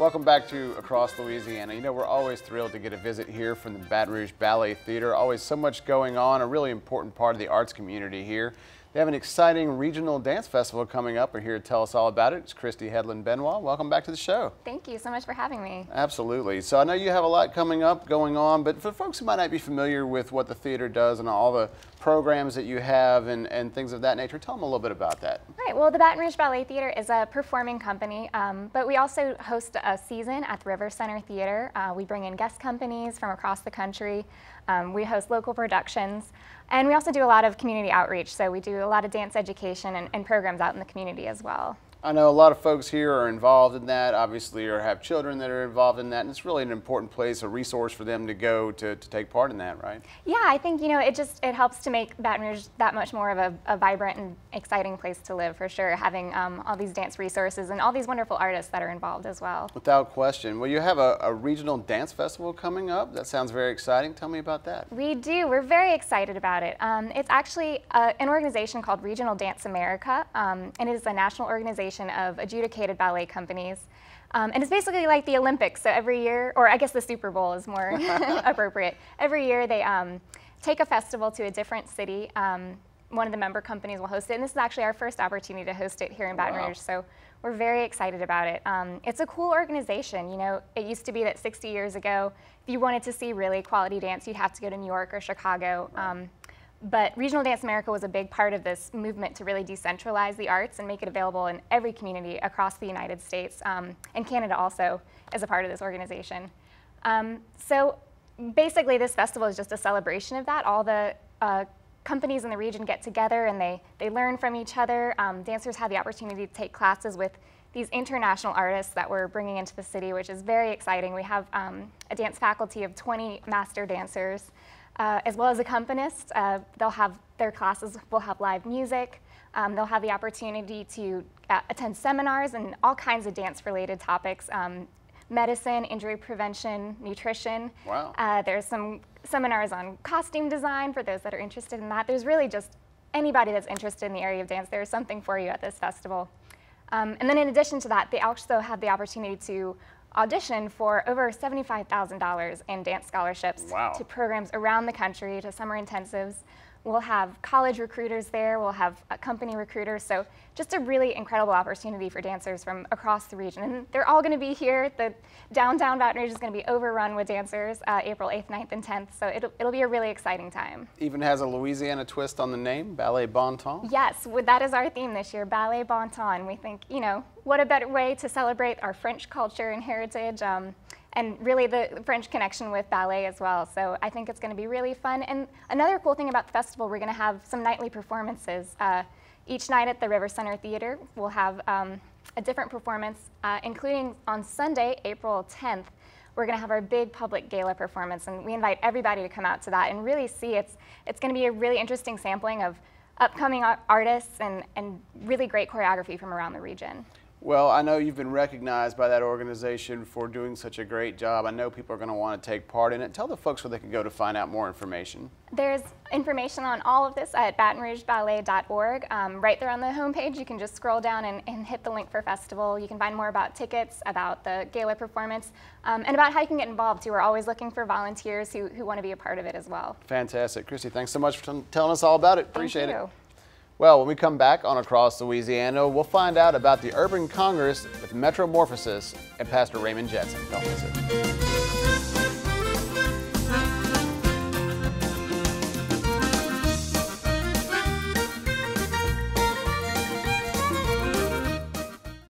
Welcome back to Across Louisiana. You know, we're always thrilled to get a visit here from the Baton Rouge Ballet Theatre. Always so much going on, a really important part of the arts community here. They have an exciting regional dance festival coming up. We're here to tell us all about it. It's Christy Hedlund Benoit. Welcome back to the show. Thank you so much for having me. Absolutely. So I know you have a lot coming up, going on, but for folks who might not be familiar with what the theater does and all the programs that you have and, and things of that nature, tell them a little bit about that. Right. Well, the Baton Rouge Ballet Theatre is a performing company, um, but we also host a season at the River Center Theater. Uh, we bring in guest companies from across the country. Um, we host local productions. And we also do a lot of community outreach, so we do a lot of dance education and, and programs out in the community as well. I know a lot of folks here are involved in that, obviously, or have children that are involved in that, and it's really an important place, a resource for them to go to, to take part in that, right? Yeah, I think, you know, it just, it helps to make Baton Rouge that much more of a, a vibrant and exciting place to live, for sure, having um, all these dance resources and all these wonderful artists that are involved as well. Without question. Well, you have a, a regional dance festival coming up. That sounds very exciting. Tell me about that. We do. We're very excited about it. Um, it's actually uh, an organization called Regional Dance America, um, and it is a national organization of adjudicated ballet companies. Um, and it's basically like the Olympics. So every year, or I guess the Super Bowl is more appropriate. Every year they um, take a festival to a different city. Um, one of the member companies will host it, and this is actually our first opportunity to host it here in Baton wow. Rouge. So we're very excited about it. Um, it's a cool organization. You know, it used to be that 60 years ago, if you wanted to see really quality dance, you'd have to go to New York or Chicago. Um, but Regional Dance America was a big part of this movement to really decentralize the arts and make it available in every community across the United States. Um, and Canada also as a part of this organization. Um, so basically this festival is just a celebration of that. All the uh, companies in the region get together and they, they learn from each other. Um, dancers have the opportunity to take classes with these international artists that we're bringing into the city, which is very exciting. We have um, a dance faculty of 20 master dancers uh, as well as accompanists. Uh, they'll have their classes will have live music. Um, they'll have the opportunity to uh, attend seminars and all kinds of dance-related topics, um, medicine, injury prevention, nutrition. Wow. Uh, there's some seminars on costume design for those that are interested in that. There's really just anybody that's interested in the area of dance, there's something for you at this festival. Um, and then in addition to that, they also have the opportunity to audition for over $75,000 in dance scholarships wow. to programs around the country, to summer intensives. We'll have college recruiters there, we'll have company recruiters, so just a really incredible opportunity for dancers from across the region. And they're all going to be here. The downtown Baton Rouge is going to be overrun with dancers uh, April 8th, 9th, and 10th, so it'll, it'll be a really exciting time. Even has a Louisiana twist on the name, Ballet Bon Ton? Yes, that is our theme this year, Ballet Bon Ton. We think, you know, what a better way to celebrate our French culture and heritage. Um, and really the French connection with ballet as well. So I think it's going to be really fun. And another cool thing about the festival, we're going to have some nightly performances. Uh, each night at the River Center Theater, we'll have um, a different performance, uh, including on Sunday, April 10th, we're going to have our big public gala performance, and we invite everybody to come out to that and really see. It's, it's going to be a really interesting sampling of upcoming artists and, and really great choreography from around the region. Well, I know you've been recognized by that organization for doing such a great job. I know people are going to want to take part in it. Tell the folks where they can go to find out more information. There's information on all of this at batonrougeballet.org. Um, right there on the homepage, you can just scroll down and, and, hit the link for festival. You can find more about tickets, about the gala performance, um, and about how you can get involved too. We're always looking for volunteers who, who want to be a part of it as well. Fantastic. Christy, thanks so much for telling us all about it. Appreciate it. Well, when we come back on Across Louisiana, we'll find out about the Urban Congress with Metromorphosis and Pastor Raymond Jetson. Don't miss it.